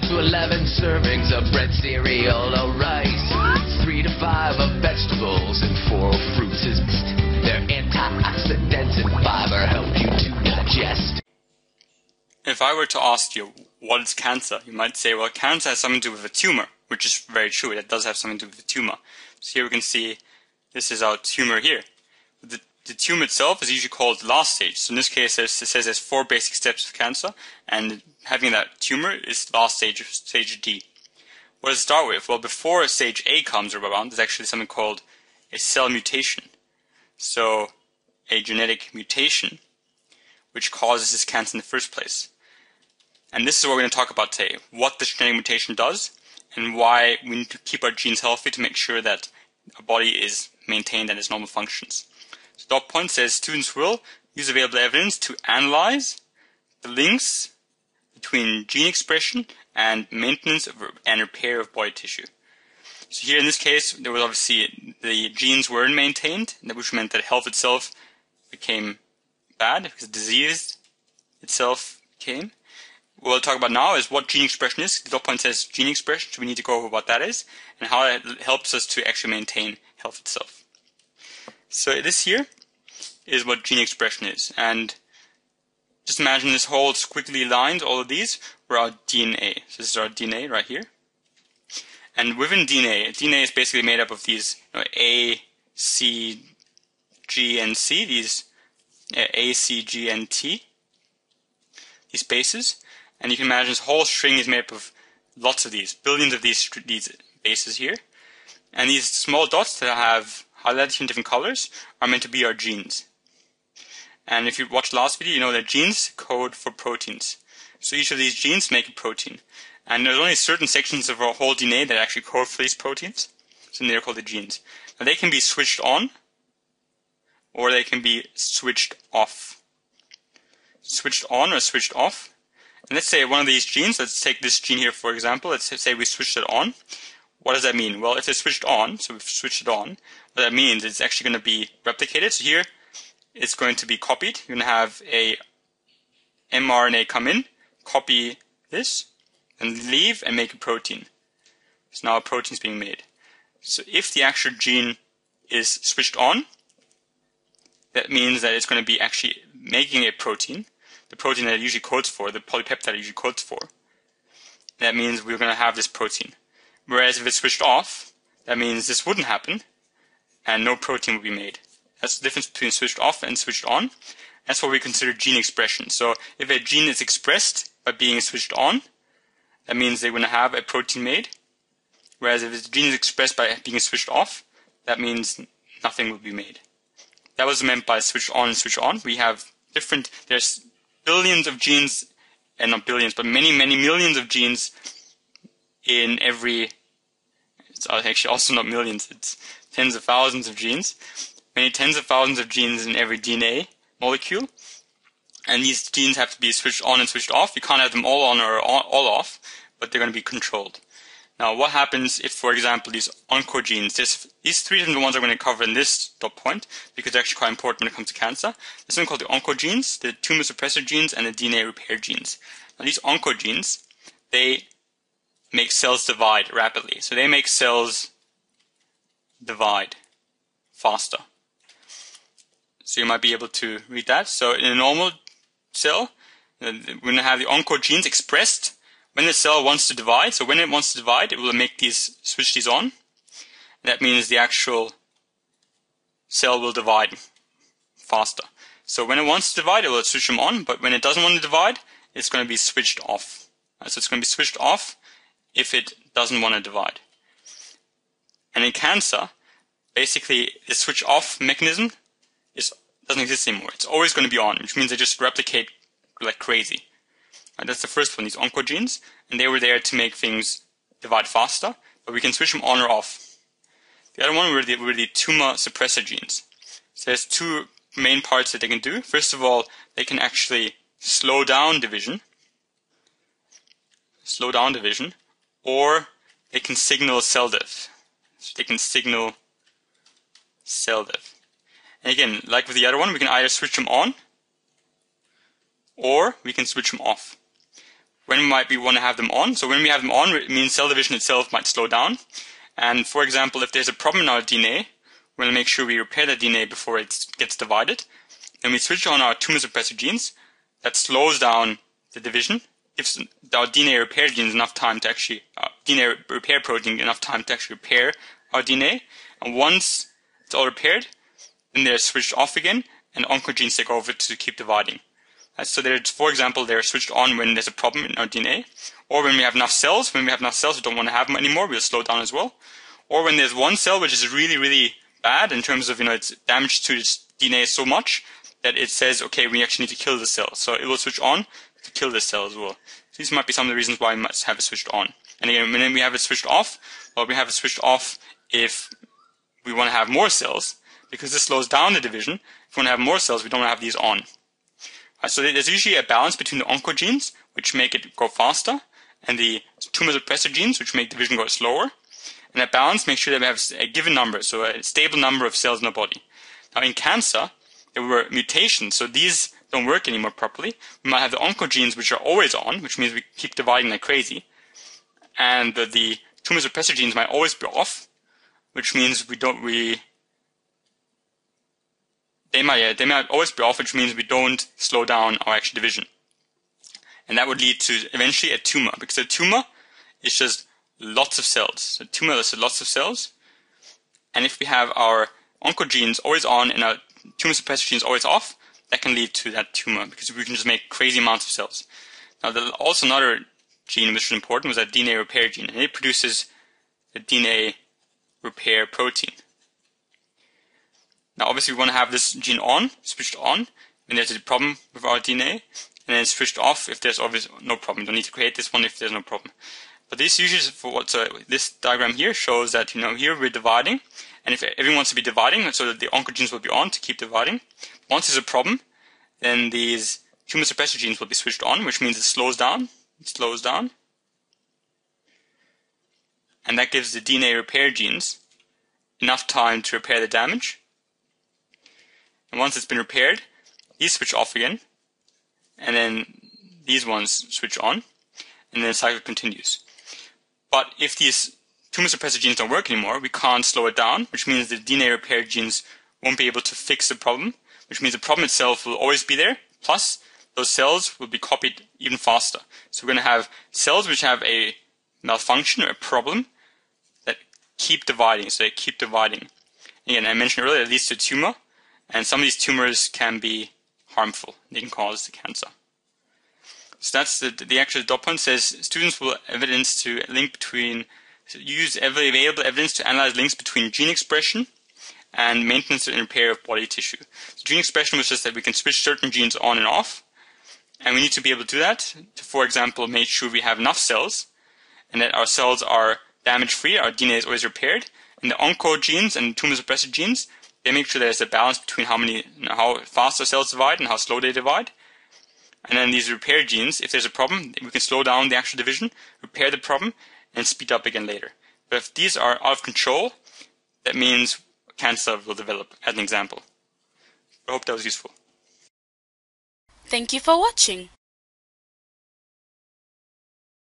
5 to 11 servings of bread, cereal, or rice. 3 to 5 of vegetables and 4 fruits is best. Their antioxidants and fiber help you to digest. If I were to ask you, what is cancer? You might say, well, cancer has something to do with a tumor, which is very true. It does have something to do with a tumor. So here we can see this is our tumor here. The, the tumor itself is usually called the last stage. So in this case, it says there's four basic steps of cancer, and having that tumor is the last stage, stage D. What does it start with? Well, before stage A comes around, there's actually something called a cell mutation. So, a genetic mutation, which causes this cancer in the first place. And this is what we're going to talk about today. What the genetic mutation does, and why we need to keep our genes healthy to make sure that our body is maintained at its normal functions. So dot point says students will use available evidence to analyze the links between gene expression and maintenance of, and repair of body tissue. So here in this case, there was obviously the genes weren't maintained, which meant that health itself became bad because disease itself came. What we'll talk about now is what gene expression is. The dot point says gene expression, so we need to go over what that is and how it helps us to actually maintain health itself. So this here is what gene expression is, and just imagine this whole squiggly lines, all of these, were our DNA. So this is our DNA right here. And within DNA, DNA is basically made up of these you know, A, C, G, and C, these A, C, G, and T, these bases. And you can imagine this whole string is made up of lots of these, billions of these, these bases here. And these small dots that have highlighted in different colors are meant to be our genes. And if you watched last video, you know that genes code for proteins. So each of these genes make a protein. And there's only certain sections of our whole DNA that actually code for these proteins. So they're called the genes. Now they can be switched on, or they can be switched off. Switched on or switched off. And let's say one of these genes, let's take this gene here for example, let's say we switched it on. What does that mean? Well, if it's switched on, so we've switched it on, what that means it's actually going to be replicated. So here, it's going to be copied. You're going to have a mRNA come in, copy this, and leave and make a protein. So now a protein is being made. So if the actual gene is switched on, that means that it's going to be actually making a protein, the protein that it usually codes for, the polypeptide it usually codes for. That means we're going to have this protein. Whereas if it's switched off, that means this wouldn't happen, and no protein would be made. That's the difference between switched off and switched on. That's what we consider gene expression. So if a gene is expressed by being switched on, that means they're going to have a protein made. Whereas if the gene is expressed by being switched off, that means nothing will be made. That was meant by switch on and switch on. We have different, there's billions of genes, and not billions, but many, many millions of genes in every, it's actually also not millions, it's tens of thousands of genes, many tens of thousands of genes in every DNA molecule. And these genes have to be switched on and switched off. You can't have them all on or all off, but they're going to be controlled. Now, what happens if, for example, these oncogenes, this, these three different ones I'm going to cover in this dot point, because they're actually quite important when it comes to cancer. There's something called the oncogenes, the tumor suppressor genes, and the DNA repair genes. Now, these oncogenes, they make cells divide rapidly. So they make cells divide faster. So you might be able to read that. So in a normal cell, we're going to have the oncogenes expressed when the cell wants to divide. So when it wants to divide, it will make these, switch these on. That means the actual cell will divide faster. So when it wants to divide, it will switch them on, but when it doesn't want to divide, it's going to be switched off. So it's going to be switched off if it doesn't want to divide. And in cancer, basically the switch off mechanism is doesn't exist anymore. It's always going to be on, which means they just replicate like crazy. And that's the first one, these oncogenes, and they were there to make things divide faster, but we can switch them on or off. The other one were the, were the tumor suppressor genes. So there's two main parts that they can do. First of all, they can actually slow down division, slow down division, or they can signal cell death. So they can signal cell death. And again, like with the other one, we can either switch them on or we can switch them off. when might we want to have them on? So when we have them on, it means cell division itself might slow down. And for example, if there's a problem in our DNA, we're going to make sure we repair the DNA before it gets divided. And we switch on our tumor suppressor genes. That slows down the division. Gives our DNA repair genes enough time to actually, uh, DNA repair protein enough time to actually repair our DNA. And once it's all repaired, then they're switched off again, and oncogenes take over to keep dividing. Uh, so they're, for example, they're switched on when there's a problem in our DNA, or when we have enough cells. When we have enough cells, we don't want to have them anymore. We'll slow down as well. Or when there's one cell which is really, really bad in terms of you know it's damage to its DNA so much that it says, okay, we actually need to kill the cell. So it will switch on to kill the cell as well. These might be some of the reasons why we must have it switched on. And again, when we have it switched off, well, we have it switched off if we want to have more cells, because this slows down the division. If we want to have more cells, we don't want to have these on. Right, so there's usually a balance between the oncogenes, which make it go faster, and the tumor suppressor genes, which make division go slower. And that balance makes sure that we have a given number, so a stable number of cells in the body. Now in cancer, there were mutations, so these don't work anymore properly. We might have the oncogenes, which are always on, which means we keep dividing like crazy. And the, the tumor suppressor genes might always be off, which means we don't, we they might, yeah, they might always be off, which means we don't slow down our actual division. And that would lead to eventually a tumor, because a tumor is just lots of cells. A tumor is lots of cells. And if we have our oncogenes always on and our tumor suppressor genes always off, that can lead to that tumor, because we can just make crazy amounts of cells. Now, the, also another gene which is important was that DNA repair gene, and it produces the DNA repair protein. Now obviously we want to have this gene on, switched on, when there's a problem with our DNA, and then switched off if there's obviously no problem. You don't need to create this one if there's no problem. But this usually for what, so uh, this diagram here shows that, you know, here we're dividing, and if everyone wants to be dividing, so that the oncogenes will be on to keep dividing. Once there's a problem, then these tumor suppressor genes will be switched on, which means it slows down, it slows down. And that gives the DNA repair genes enough time to repair the damage and once it's been repaired, these switch off again, and then these ones switch on, and then the cycle continues. But if these tumor suppressor genes don't work anymore, we can't slow it down, which means the DNA repair genes won't be able to fix the problem, which means the problem itself will always be there, plus those cells will be copied even faster. So we're going to have cells which have a malfunction or a problem that keep dividing, so they keep dividing. Again, I mentioned earlier, it leads to a tumor, and some of these tumors can be harmful. They can cause cancer. So that's the, the actual dot point says students will evidence to link between use every available evidence to analyze links between gene expression and maintenance and repair of body tissue. So gene expression was just that we can switch certain genes on and off, and we need to be able to do that to, for example, make sure we have enough cells and that our cells are damage free, our DNA is always repaired, and the oncogenes and tumor suppressor genes they make sure there's a balance between how many, how fast the cells divide and how slow they divide. And then these repair genes, if there's a problem, we can slow down the actual division, repair the problem, and speed up again later. But if these are out of control, that means cancer will develop, as an example. I hope that was useful. Thank you for watching.